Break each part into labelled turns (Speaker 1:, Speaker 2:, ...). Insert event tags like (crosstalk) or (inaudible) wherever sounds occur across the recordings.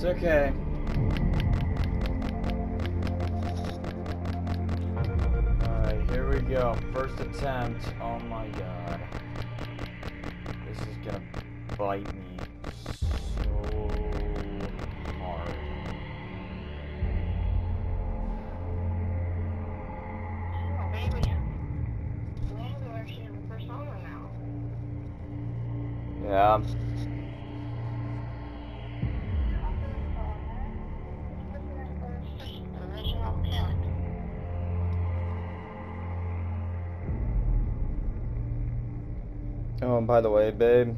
Speaker 1: It's okay. Alright, here we go. First attempt. Oh my god. This is gonna bite me
Speaker 2: Oh,
Speaker 1: and by the way, babe,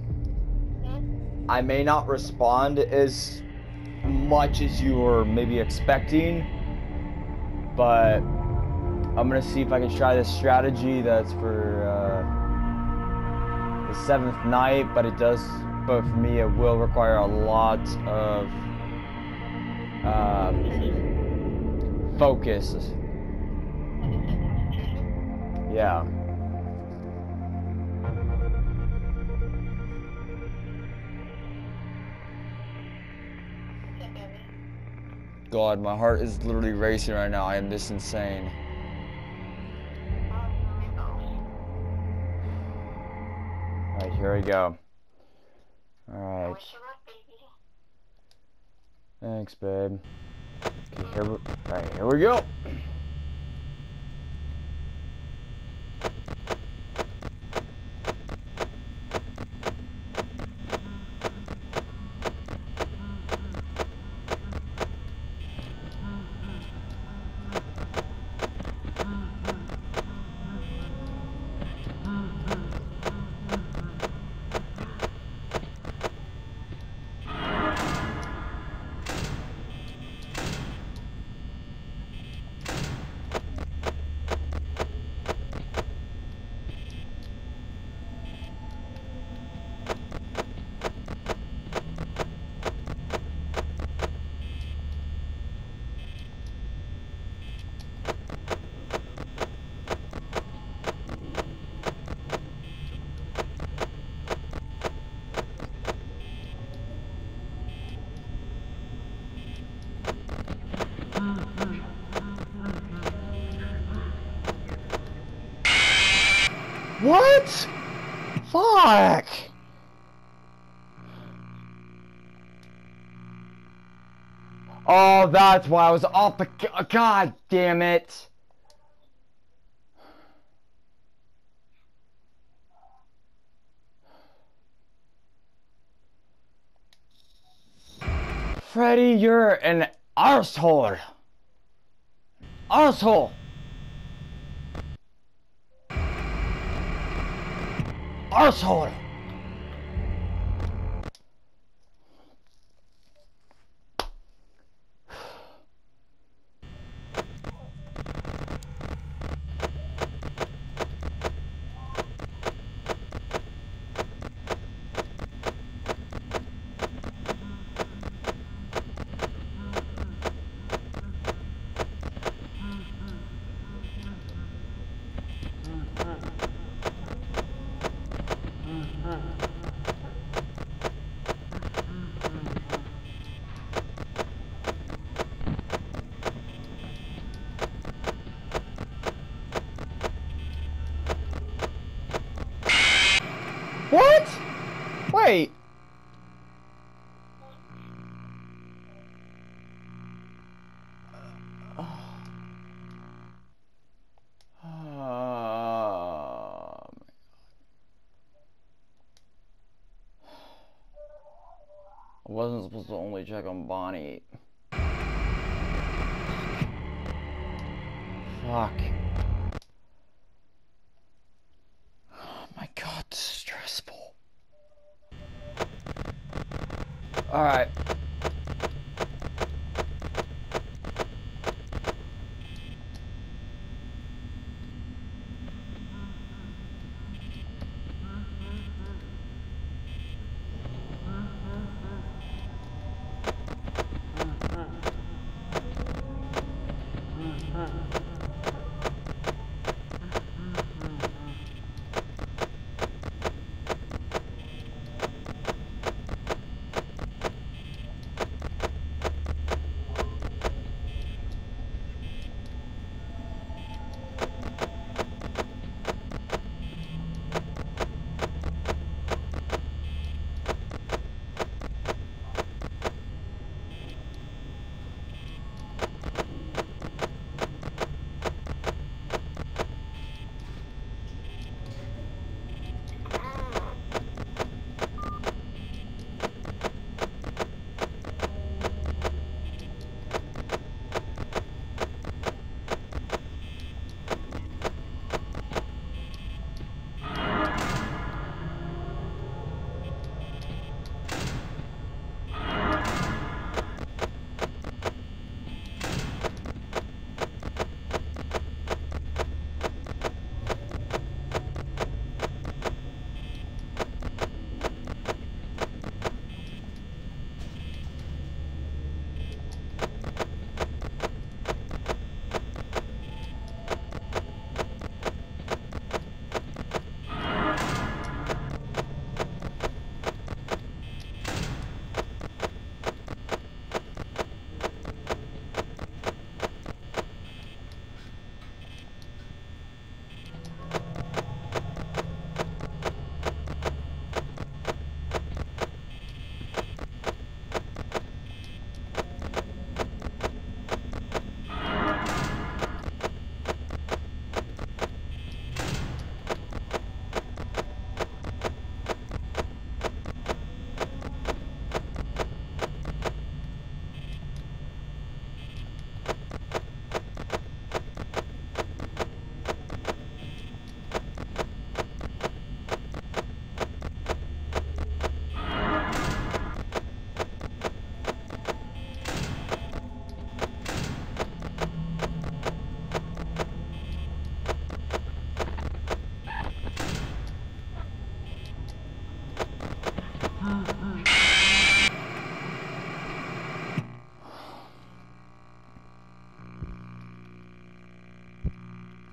Speaker 2: Hmm?
Speaker 1: I may not respond as much as you were maybe expecting, but I'm gonna see if I can try this strategy that's for uh, the seventh night, but it does, but for me, it will require a lot of uh, focus. (laughs) Yeah. God, my heart is literally racing right now. I am this insane. Alright, here we go. Alright, thanks, babe. Okay, here we, here we go. What? Fuck! Oh, that's why I was off. God damn it! Freddy, you're an arsehole. Arsehole. Arsehole. What? Wait. I wasn't supposed to only check on Bonnie. Fuck.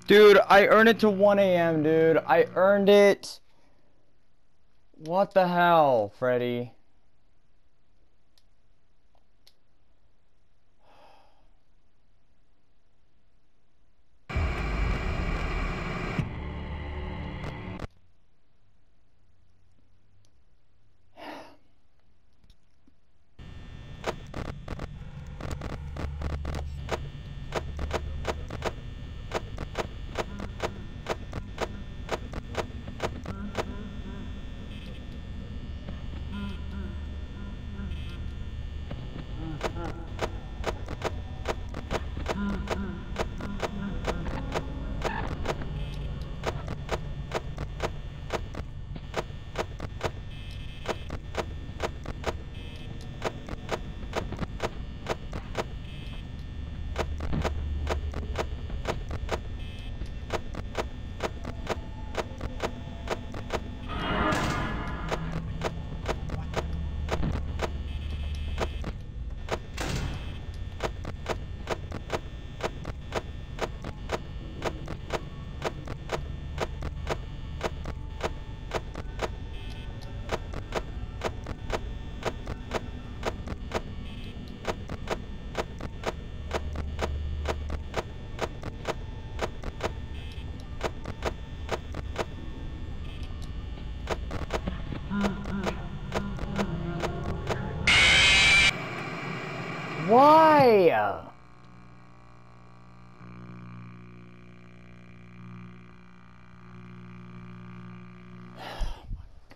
Speaker 1: Dude, I earned it to 1 a.m., dude. I earned it. What the hell, Freddy?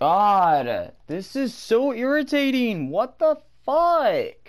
Speaker 1: God, this is so irritating. What the fuck?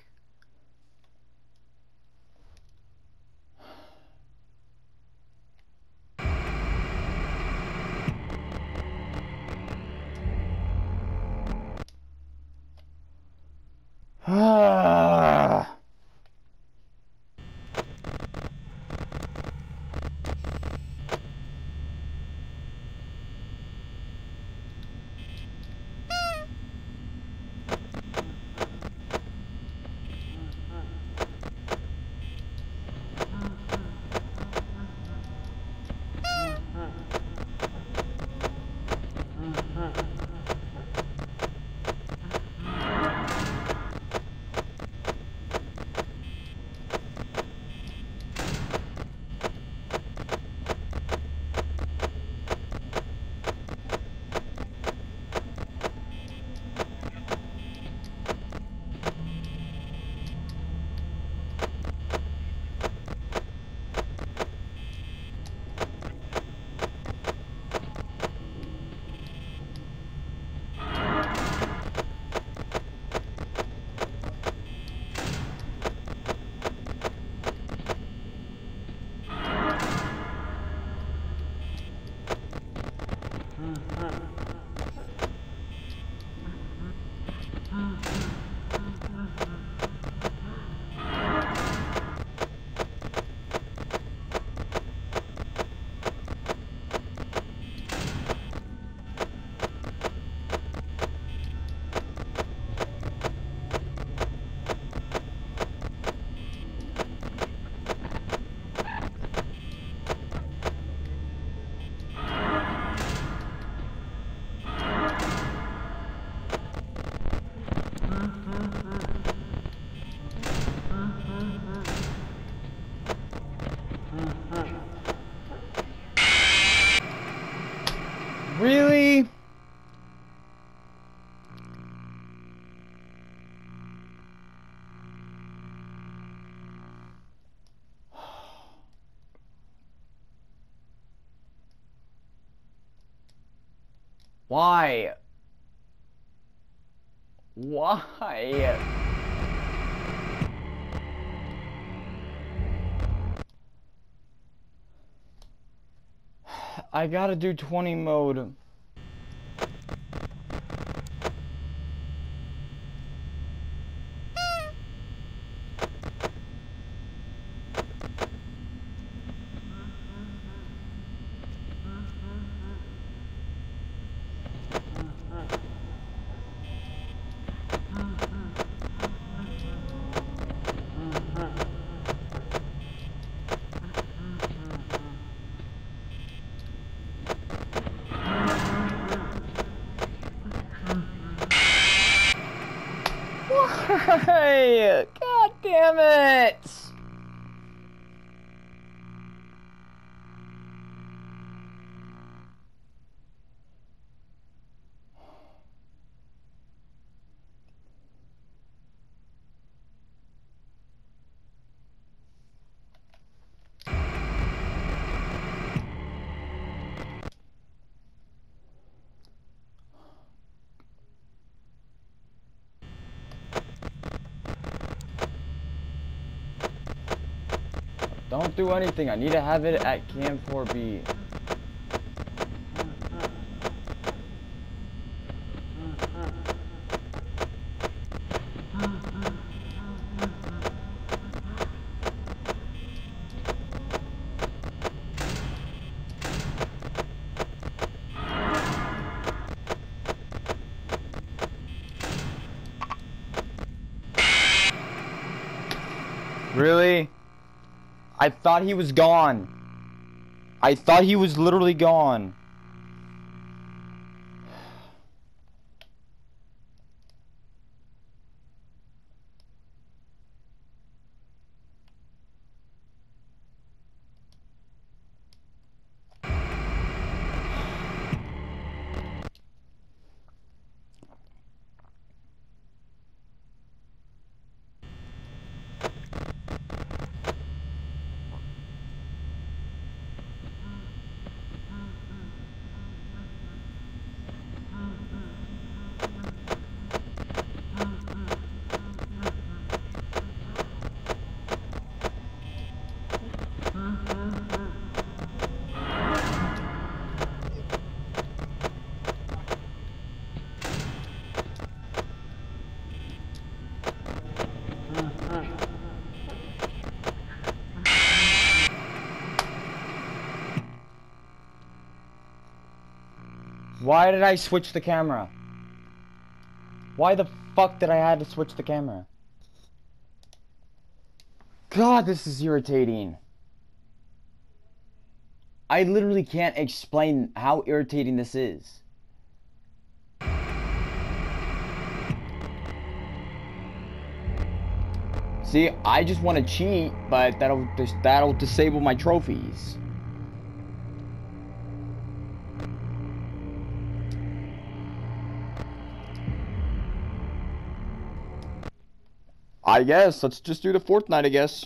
Speaker 1: Really? Why? Why? I gotta do 20 mode. God damn it! Do anything. I need to have it at Cam 4B. Really? I thought he was gone. I thought he was literally gone. Why did I switch the camera? Why the fuck did I have to switch the camera? God, this is irritating. I literally can't explain how irritating this is. See, I just want to cheat, but that'll just that'll disable my trophies. I guess. Let's just do the fourth night, I guess.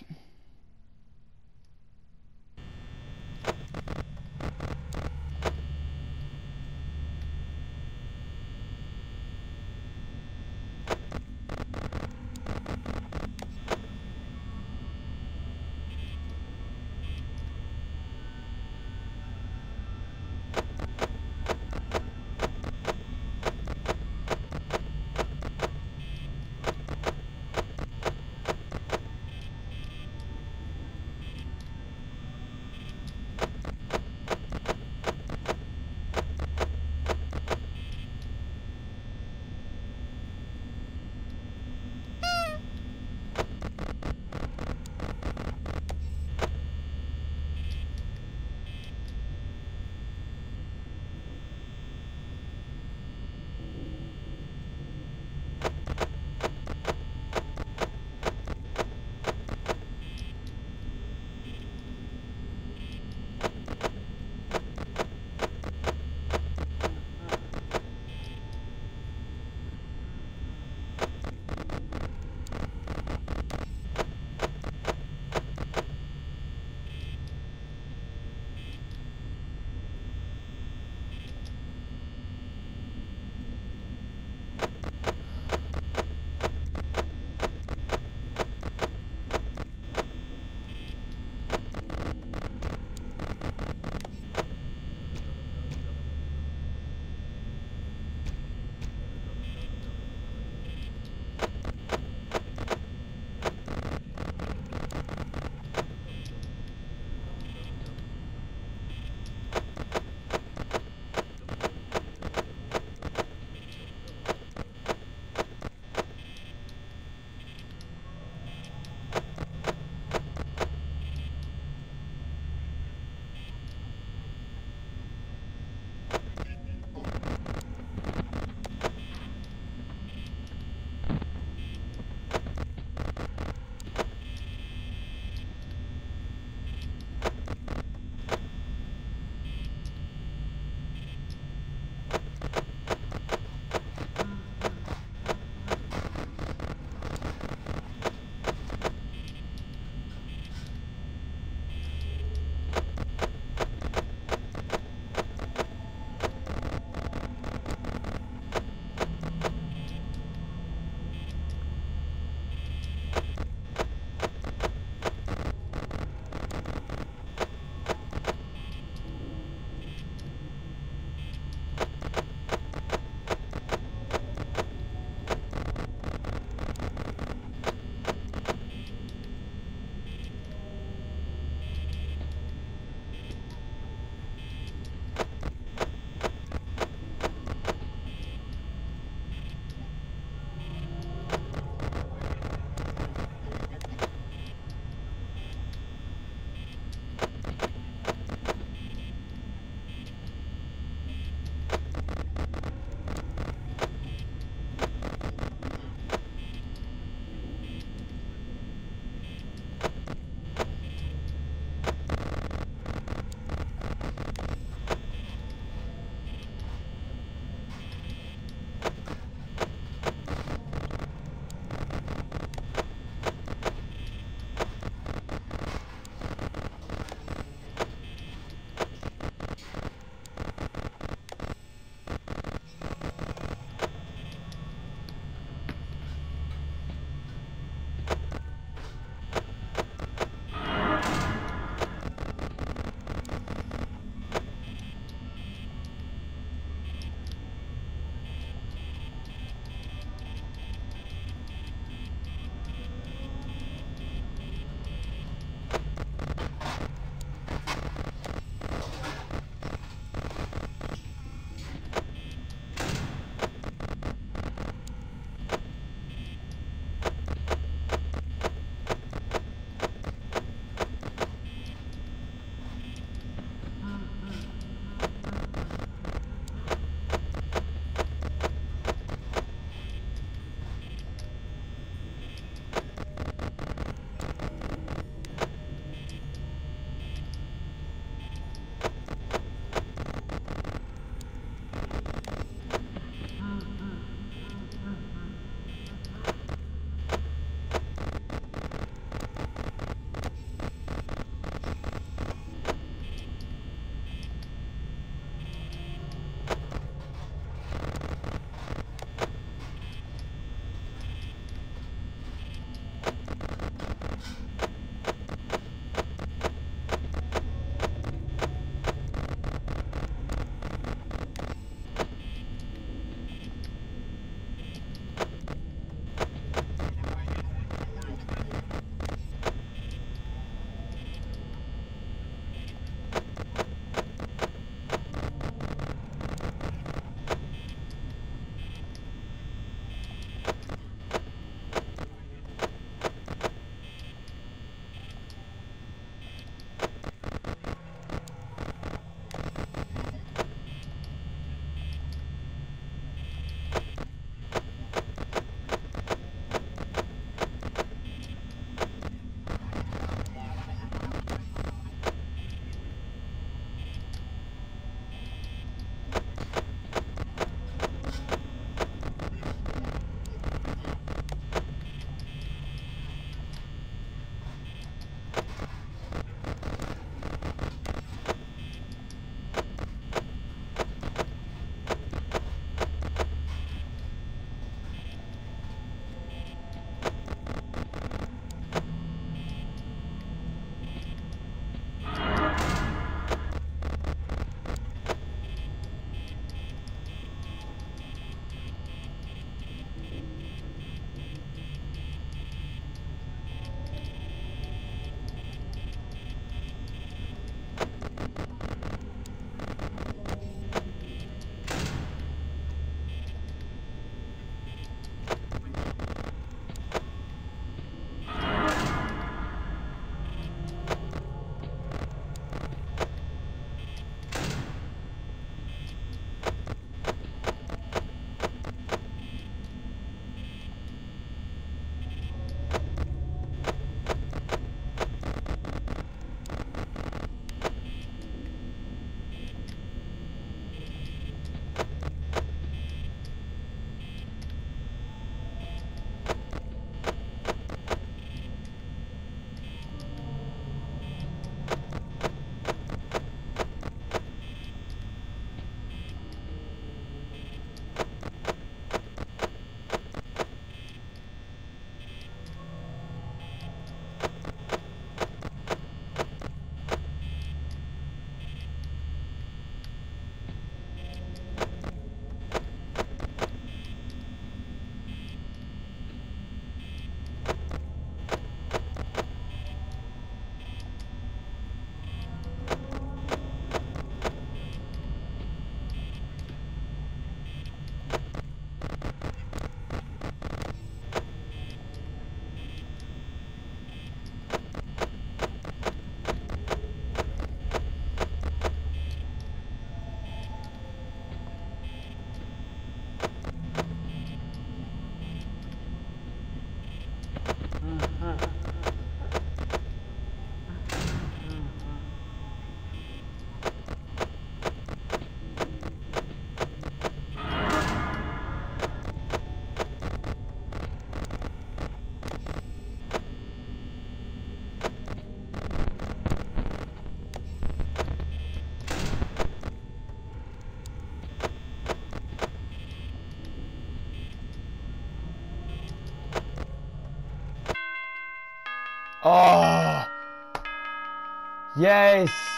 Speaker 1: Yes!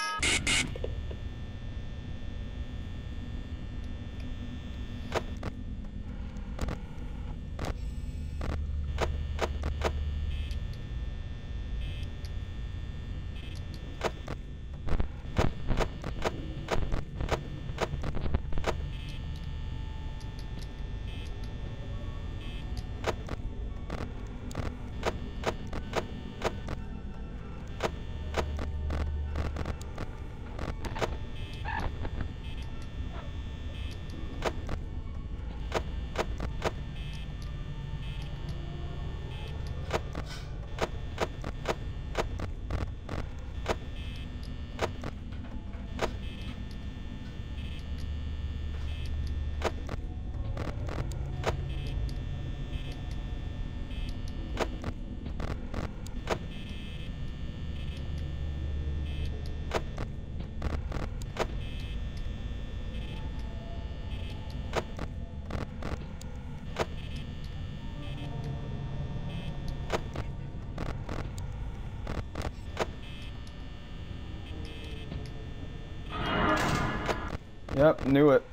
Speaker 1: Yep, knew it.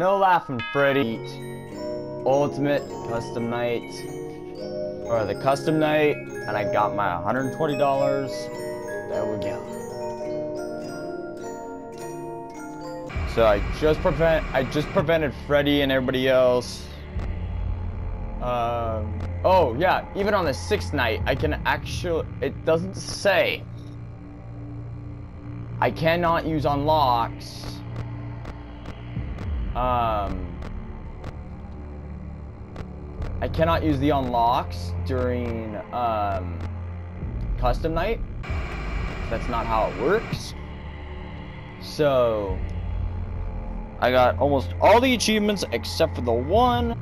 Speaker 1: No laughing, Freddy. Ultimate custom night, or the custom night, and I got my $120. There we go. So I just prevent, I just prevented Freddy and everybody else. Um, oh yeah, even on the sixth night, I can actually, it doesn't say. I cannot use unlocks. Um, I cannot use the unlocks during um, custom night. That's not how it works. So I got almost all the achievements except for the one